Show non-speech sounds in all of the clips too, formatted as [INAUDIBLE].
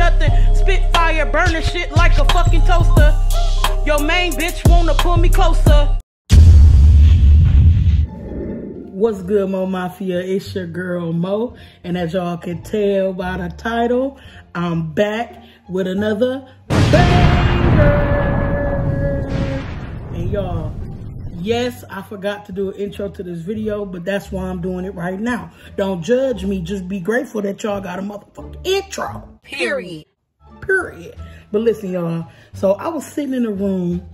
nothing. Burning shit like a fucking toaster. Your main bitch wanna pull me closer. What's good, Moe Mafia? It's your girl Moe, and as y'all can tell by the title, I'm back with another banger. And y'all, yes, I forgot to do an intro to this video, but that's why I'm doing it right now. Don't judge me, just be grateful that y'all got a motherfucking intro. Period. Period. But listen, y'all. So I was sitting in the room,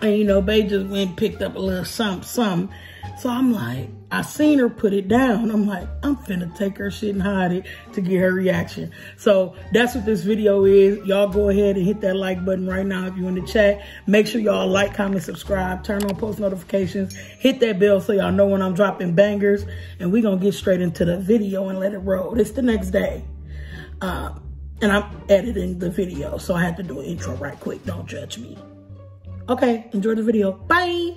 and you know, Bae just went and picked up a little something, something. So I'm like, I seen her put it down. I'm like, I'm finna take her shit and hide it to get her reaction. So that's what this video is. Y'all go ahead and hit that like button right now if you're in the chat. Make sure y'all like, comment, subscribe, turn on post notifications, hit that bell so y'all know when I'm dropping bangers. And we gonna get straight into the video and let it roll. It's the next day. Um, and I'm editing the video, so I had to do an intro right quick. Don't judge me. Okay, enjoy the video. Bye.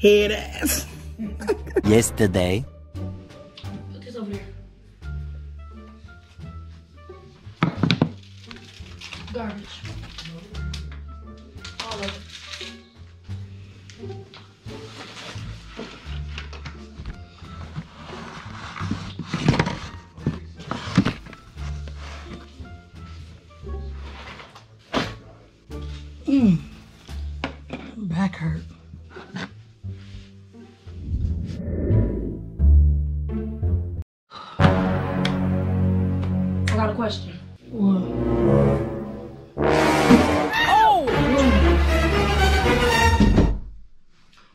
Head ass. Yesterday. Put this over here. Garbage. Question. What?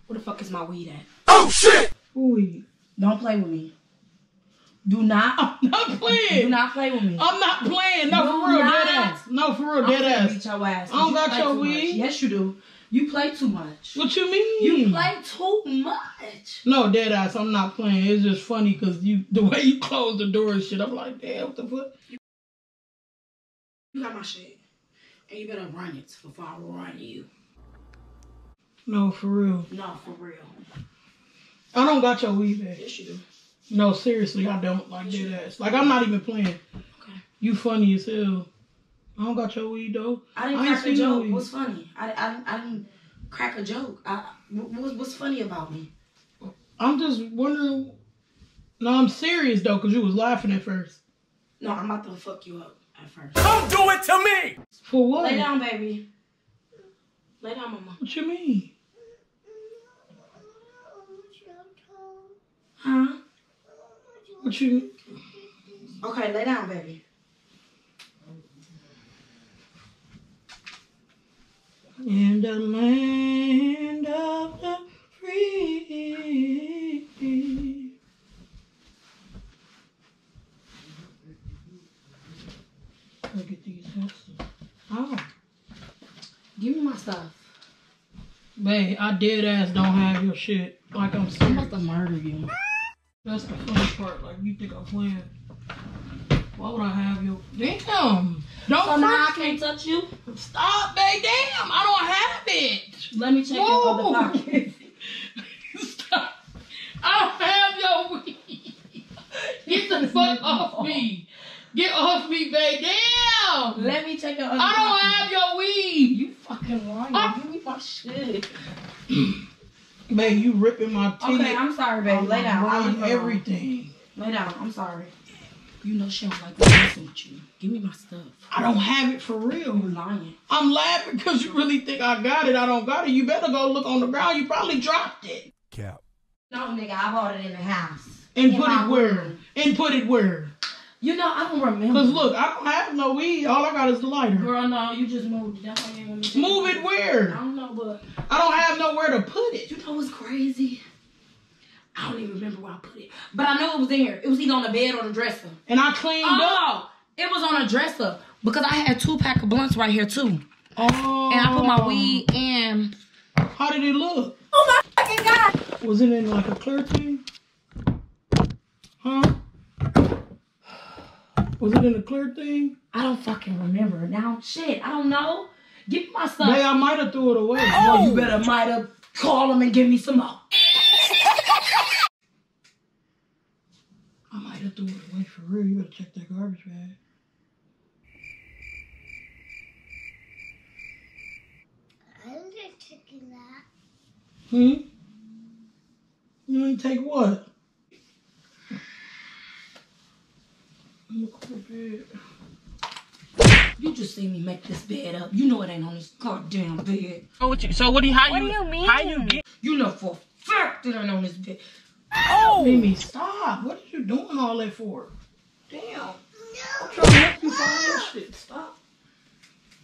Where the fuck is my weed at? Oh shit. Ooh, Don't play with me. Do not. [LAUGHS] I'm not playing. Do not play with me. I'm not playing. No, Do for real, not. dead ass. No, for real, I'm dead ass. beat your ass. I don't You got your too much. weed. Yes, you do. You play too much. What you mean? You play too much. No, dead ass. I'm not playing. It's just funny because you, the way you close the door and shit. I'm like, damn, what the fuck? You got my shit. And you better run it before I run you. No, for real. No, for real. I don't got your weed back. Yes, you do. No, seriously, I don't like dead ass. Like I'm not even playing. Okay. You funny as hell. I don't got your weed though. I didn't I crack a joke. What's funny? I, I, I didn't crack a joke. I, what, what's- what's funny about me? I'm just wondering. No, I'm serious though, cause you was laughing at first. No, I'm about to fuck you up at first. Don't do it to me! For what? Lay down, baby. Lay down, mama. What you mean? Huh? What you? Okay, lay down, baby. In the land of the free. Look at these hustlers. Oh, Give me my stuff. babe, I dead ass don't have your shit. Like I'm I'm about to murder you. That's the funny part. Like you think I'm playing? Why would I have your? Damn! Don't So now I can't touch you? stop, babe. Damn! I don't have it. Let me check your other Whoa! pocket. [LAUGHS] Stop. I don't have your weed. Get the fuck off me. Get off me, babe. Damn. Let me check your other I don't pocket. have your weed. You fucking lying. Give me my shit. [CLEARS THROAT] Babe, you ripping my teeth. Okay, I'm sorry, baby. Lay down. I'll leave Ruin her alone. everything. Lay down. I'm sorry. You know she don't like me messing with you. Give me my stuff. I don't have it for real. You lying. I'm laughing because you really think I got it. I don't got it. You better go look on the ground. You probably dropped it. Cap. No, nigga, I bought it in the house. And In put my it where? room. And put it where? You know, I don't remember. Cause look, I don't have no weed. All I got is the lighter. Girl, no, you just moved it. That's why you ain't want me to Move it where? I don't know, but I don't have nowhere to put it. you know what's crazy? I don't even remember where I put it. But I know it was in here. It was either on the bed or the dresser. And I cleaned up. Oh, it was on a dresser. Because I had two pack of blunts right here, too. Oh. And I put my weed in. How did it look? Oh, my fucking God. Was it in like a clear thing? Huh? Was it in a clear thing? I don't fucking remember. Now, shit, I don't know. Give me my stuff. Hey, I might have threw it away. Well, you better might have call him and give me some more. [LAUGHS] I might have threw it away for real. You better check that garbage bag. I'm just checking that. Hmm? You ain't take what? Look at the bed. You just see me make this bed up. You know it ain't on this goddamn bed. So what you? So what do you? How What you? do you mean? How you get? You know for a fact it ain't on this bed. Oh! Memee, stop! What are you doing all that for? Damn! No. I'm trying to help you find this shit. Stop!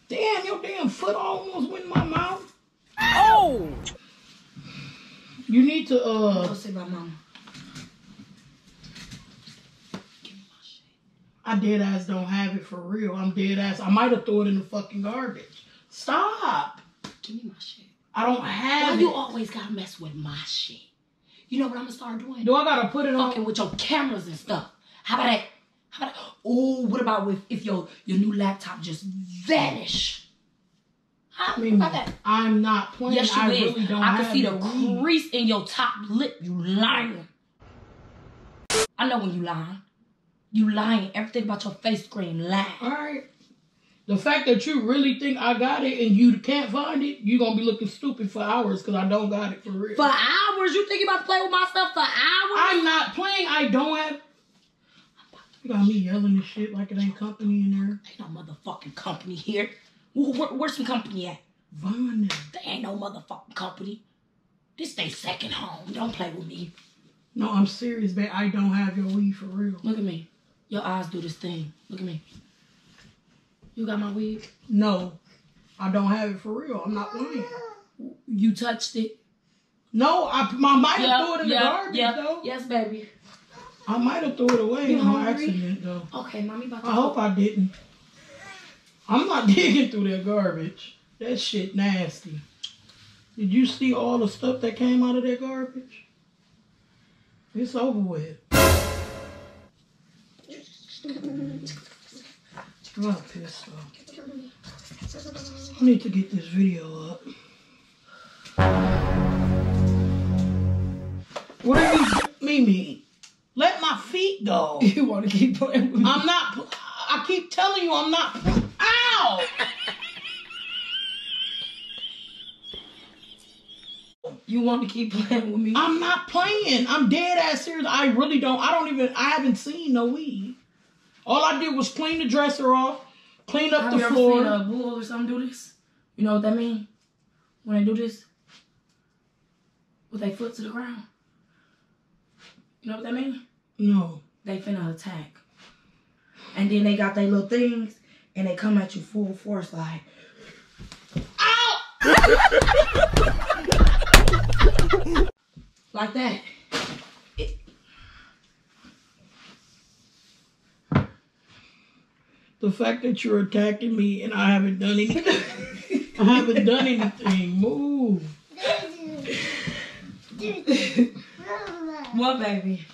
Damn, your damn foot almost went in my mouth. Oh. You need to uh. Go say my mama. Give me my shit. I dead ass don't have it for real. I'm dead ass. I might have thrown it in the fucking garbage. Stop! Give me my shit. I don't have Why have you always gotta mess with my shit? You know what I'm gonna start doing? Do I gotta put it Fucking on? with your cameras and stuff. How about that? How about that? Oh, what about if, if your your new laptop just vanish? How Memee, about that? I'm not playing. Yes, you I is. really don't I can see the it. Leave. crease in your top lip. You lying. I know when you lying. You lying. Everything about your face scream lie. All right. The fact that you really think I got it and you can't find it, you're gonna be looking stupid for hours because I don't got it for real. For hours, you think you about to play with my stuff for hours? I'm not playing. I don't have. You got me yelling and shit like it ain't company in there. Ain't no motherfucking company here. Where, where- where's some company at? Von. There ain't no motherfucking company. This they second home. Don't play with me. No, I'm serious, man. I don't have your weed for real. Look at me. Your eyes do this thing. Look at me. You got my wig? No, I don't have it for real. I'm not playing. You touched it? No, I, I might have threw it in the yeah, garbage yeah. though. Yes, baby. I might have threw it away You on hungry? accident though. Okay, mommy about to I hope I didn't. I'm not [LAUGHS] digging through that garbage. That shit nasty. Did you see all the stuff that came out of that garbage? It's over with. I'm pissed off. I need to get this video up. What are you, Memee? Let my feet go. [LAUGHS] You want to keep playing with me? I'm not. I keep telling you, I'm not. Ow! You want to keep playing with me? I'm not playing. I'm dead ass serious. I really don't. I don't even. I haven't seen no weed. All I did was clean the dresser off, clean up Have the you ever floor. seen a bull or something do this? You know what that mean? When they do this? With their foot to the ground. You know what that mean? no. They finna attack. And then they got their little things and they come at you full force like, Ow! [LAUGHS] like that. The fact that you're attacking me and I haven't done anything. I haven't done anything. Move. What, baby?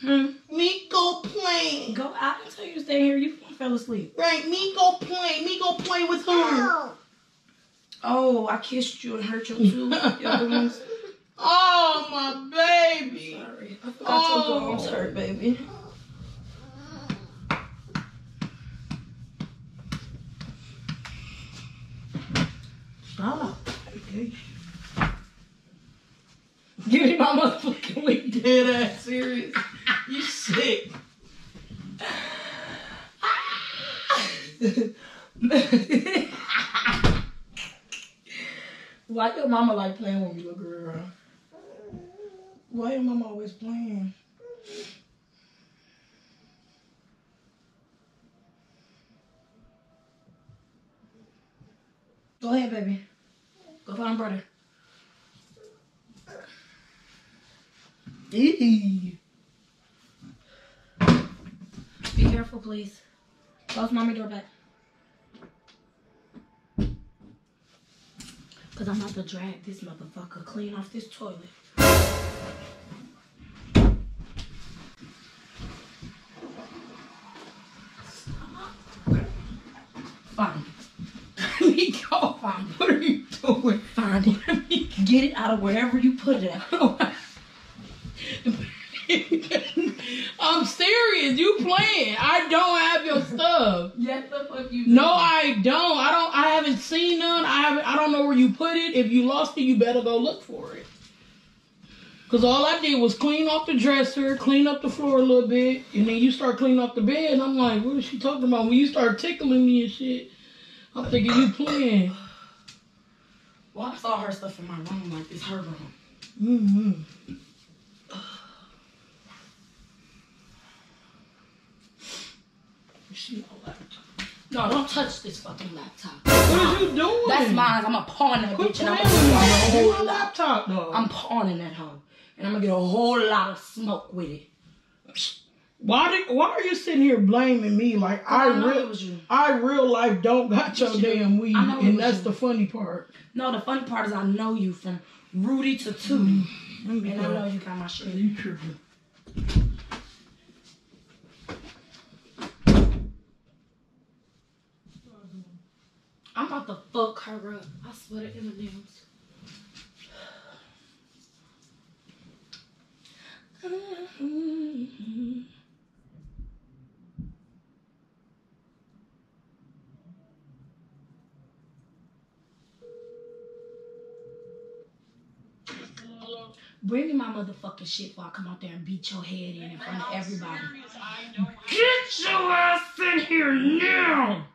Hmm? Me go play. Go out until you stay here. You fell asleep. Right, me go play. Me go play with her. Oh, I kissed you and hurt your feelings. [LAUGHS] Oh, my baby. Sorry. I forgot Oh. your bones hurt, baby. Stop. Okay. Give me my motherfucking weed. Dead ass serious. You sick. Why your mama like playing with me, little girl? Why your mama always playing? Go ahead, baby. Go find brother. Eee. Be careful, please. Close mommy door back. Cause I'm about to drag this motherfucker clean off this toilet. Let me go. Fine. What are you doing? Find it. Get it out of wherever you put it at. [LAUGHS] I'm serious. You playing. I don't have your stuff. Yes, the fuck you No, I don't. I don't. I haven't seen none. I haven't. I don't know where you put it. If you lost it, you better go look for it. Cause all I did was clean off the dresser, clean up the floor a little bit, and then you start cleaning off the bed. And I'm like, what is she talking about? When you start tickling me and shit, I'm thinking you playing. Well, I saw her stuff in my room like this her room. Mm-hmm. She no laptop. No, don't touch this fucking laptop. What is you doing? That's mine. I'm gonna pawn that Quit bitch and I'm gonna get a whole laptop though. I'm pawning that hoe. And I'm gonna get a whole lot of smoke with it. Why did, why are you sitting here blaming me like I, I real it was you. I real life don't got your you. damn weed and that's you. the funny part. No, the funny part is I know you from Rudy to Tootie. Mm-hmm. Me And I know you got my shit. You tripping. I'm about to fuck her up. I swear to M&M's. [SIGHS] Bring me my motherfucking shit before I come out there and beat your head in in front of everybody. Get your ass in here now!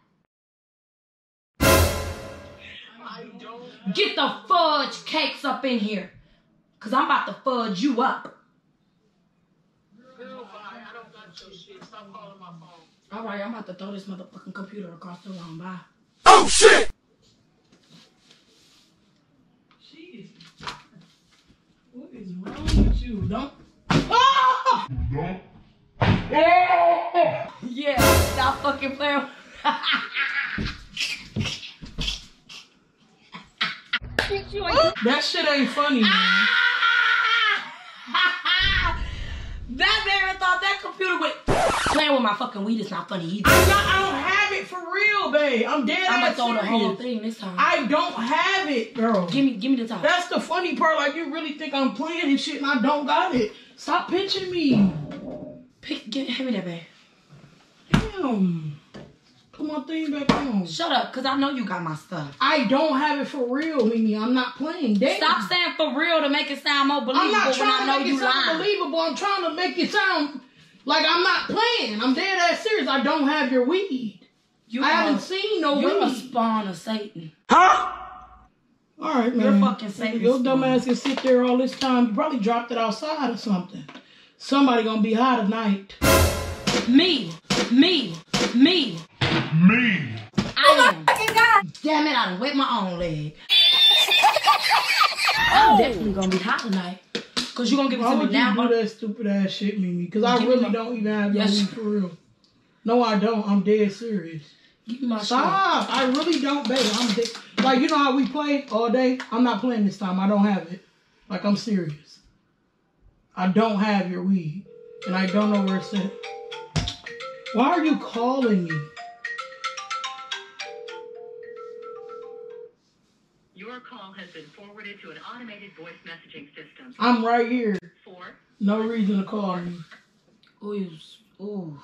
Get the fudge cakes up in here. Cause I'm about to fudge you up. Alright, I'm about to throw this motherfucking computer across the room. Bye. Oh, Jeez. What is wrong with you? Don't Ah! Yeah, stop fucking playing. That shit ain't funny, man. that man thought that computer went playing with my fucking weed is not funny either. I'm not, I don't have it for real, babe. I'm dead I'm gonna throw the whole serious. thing this time. I don't have it, girl. give me, give me the top. That's the funny part. Like you really think I'm playing and shit, and I don't got it. Stop pinching me. Pick, give, me that bag. Damn. Put my thing back on. Shut up, cause I know you got my stuff. I don't have it for real, Memee. I'm not playing. Damn. Stop saying for real to make it sound more believable I'm not trying to make it sound lying. believable. I'm trying to make it sound like I'm not playing. I'm dead ass serious. I don't have your weed. You I haven't a, seen no you're a spawn of Satan. Huh? All right, man. You're fucking Satan Your spawn. dumb ass can sit there all this time. You probably dropped it outside or something. Somebody gonna be high tonight. Me, me, me, Me. I oh am. A fucking guy. Damn it, I done wet my own leg. [LAUGHS] I'm definitely gonna be hot tonight. Cause you gonna give it Why to me would you now. do but- that stupid ass shit, Memee? Because I really my- don't even have Yes. no weed for real. No, I don't. I'm dead serious. Give me my shit. Stop! I really don't, baby. I'm dead. Like you know how we play all day. I'm not playing this time. I don't have it. Like I'm serious. I don't have your weed, and I don't know where it's at. Why are you calling me? Call has been forwarded to an automated voice messaging system. I'm right here. Four No reason to call me. Ooh, you s- ooh.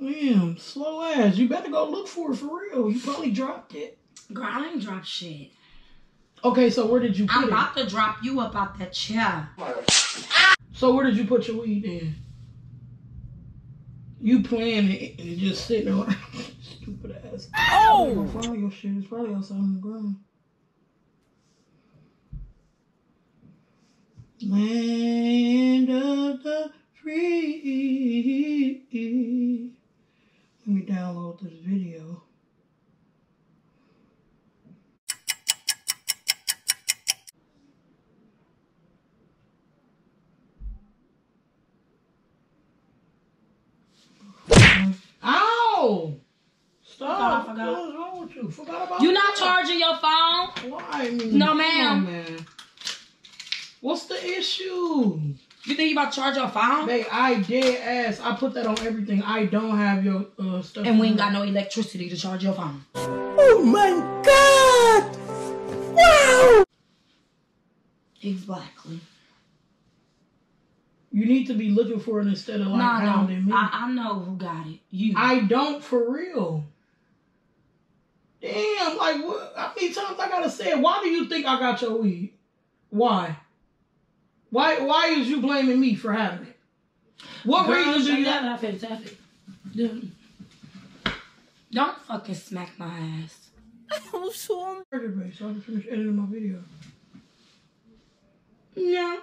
Damn, slow ass. You better go look for it for real. You probably dropped it. Girl, I ain't drop shit. Okay, so where did you put I'm it? about to drop you up out that chair. So where did you put your weed in? You playing it and it just sitting around. [LAUGHS] Stupid ass. Oh! Follow your shit. It's probably outside on the ground. Land of the free. Let me download this video. Ow! Stop. I forgot. What is wrong with you? Forgot about You not that. charging your phone? Why? I mean, No, ma'am. On, man. What's the issue? You think you about to charge your phone? Babe, I did ask. I put that on everything. I don't have your uh, stuff. And we ain't got no electricity to charge your phone. Oh my god! Wow! Exactly. You need to be looking for it instead of like Nah, hounding no. me. I, I know who got it. You. I don't for real. Damn, like what? How many times I gotta say it? Why do you think I got your weed? Why? Why? Why is you blaming me for having it? What Girl, reason do you up, have? I feel it. Dude. Don't fucking smack my ass. [LAUGHS] I'm So I can finish editing my video. No.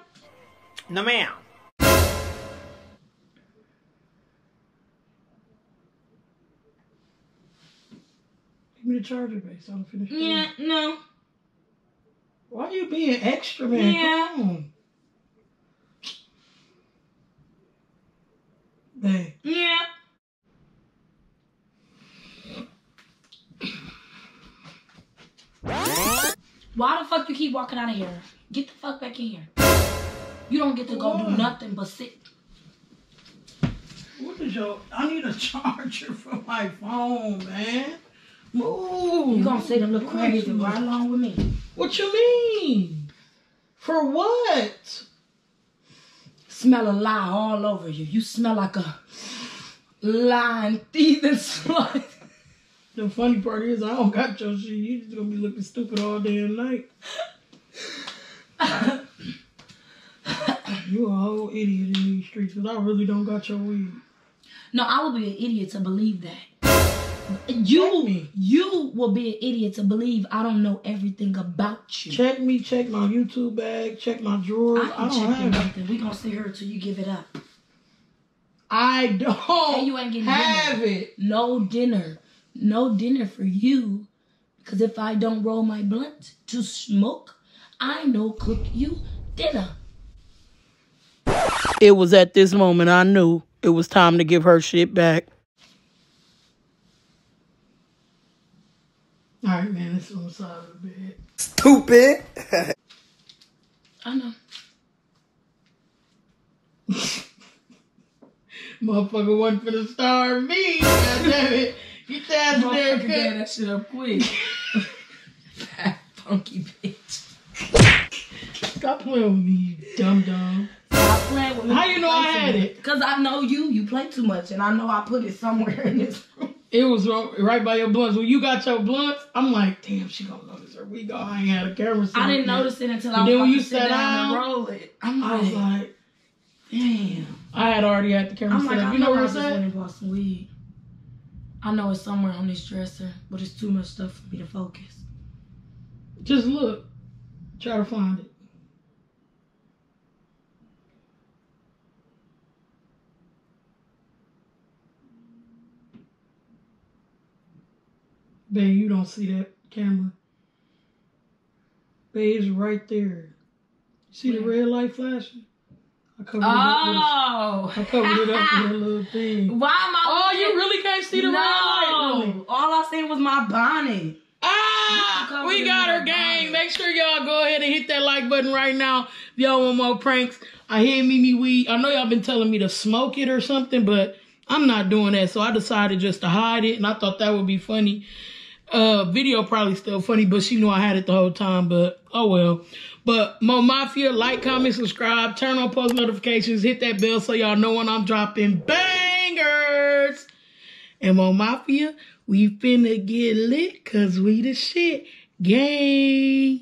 No ma'am. Give me the charger base. So I can finish. editing. Yeah, no. Why are you being extra, man? Yeah. Babe. Yeah. Why the fuck you keep walking out of here? Get the fuck back in here. You don't get to go do nothing but sit. What is your? I need a charger [LAUGHS] for my phone, man. Move. You gonna sit and look crazy right along with me. What you mean? For what? Smell a lie all over you. You smell like a lying thieving slut. [LAUGHS] The funny part is I don't got your shit. You just gonna be looking stupid all day and night. you a whole idiot in these streets because I really don't got your weed. No, I would be an idiot to believe that. You, me. you will be an idiot to believe I don't know everything about you. Check me, check my YouTube bag, check my drawers. I I, ain't don't checking have nothing. We gonna sit here until you give it up. I don't And you ain't getting have dinner. it. No dinner. No dinner for you. Because if I don't roll my blunt to smoke, I no cook you dinner. It was at this moment I knew it was time to give her shit back. All right, man, it's on the side of the bed. Stupid. [LAUGHS] I know. [LAUGHS] Motherfucker wasn't finna starve me. God damn it. Get that ass there, Motherfucker gave cut. that shit up quick. Fat funky bitch. Stop playing with me, you dumb dumb. Stop playing with me. How you know I had it? Because I know you. You play too much, and I know I put it somewhere in this room. It was right by your blunts. When you got your blunts, I'm like, damn, she gonna notice her. We go. Oh, I ain't had a camera. set I didn't yet. notice it until I was then when you sat down and down, roll it. I'm I was like, like, damn. I had already had the camera I'm set like, up. I You know know where I it's just went bought some weed. I know it's somewhere on this dresser, but it's too much stuff for me to focus. Just look. Try to find it. Babe, you don't see that camera. Babe, it's right there. See the red light flashing? I covered it up with Oh, I covered it up with a little [LAUGHS] thing. Why am I? Oh, looking- you really can't see the no. red light, really? All I seen was my bonnet. Ah, we got your her, gang. bonnet. Make sure y'all go ahead and hit that like button right now. If y'all want more pranks. I hear Mimi weed. I know y'all been telling me to smoke it or something, but I'm not doing that. So I decided just to hide it, and I thought that would be funny. Uh, video probably still funny, but she knew I had it the whole time. But oh well. But Moe Mafia, like, comment, subscribe, turn on post notifications, hit that bell so y'all know when I'm dropping bangers. And Moe Mafia, we finna get lit cause we the shit. Gang.